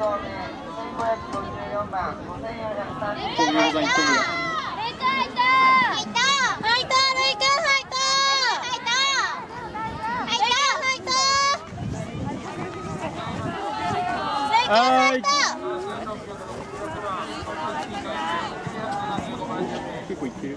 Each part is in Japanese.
投目1554番5430小宮さん1個目だはい。結構いってる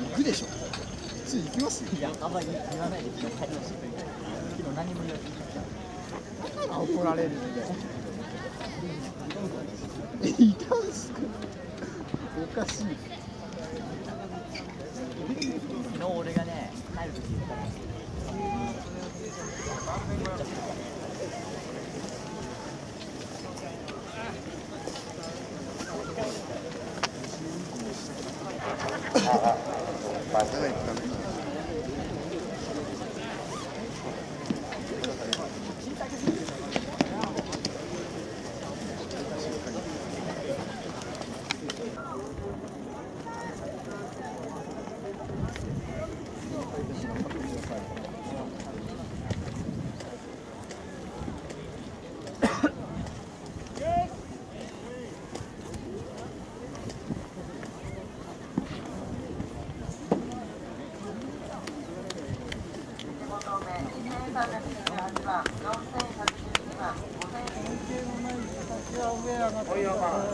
行くでしょつい行きますよいや、あんまり言わないで昨日帰りました昨日何も言わずにあ。怒られるみたいないたんすかおかしい昨日俺がね、帰るとき言ったらバ可以把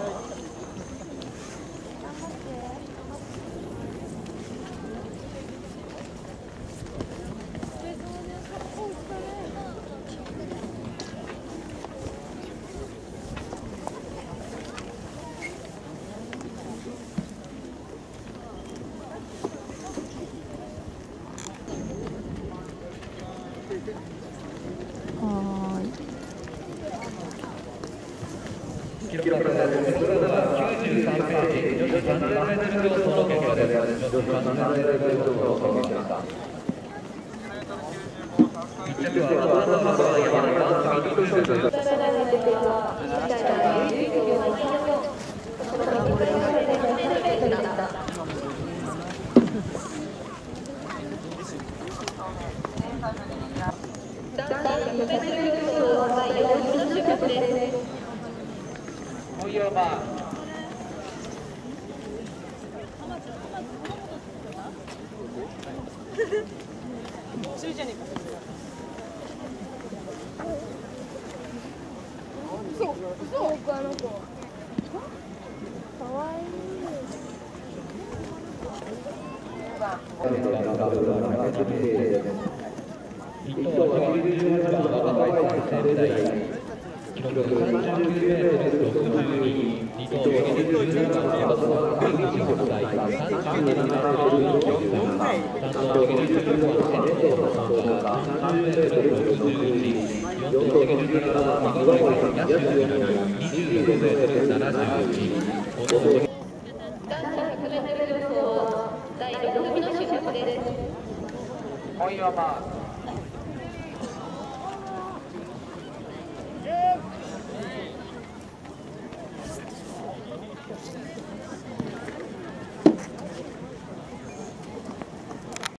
54番記録から 3000m 競争の結果です。女子 3000m 競争の結果でした。1着はアバンドの山田ミッドショット。本山一等は98番の若林先生代記録39メートル62二等は17番の山田国25代37メートル43三等は29番の遠藤の参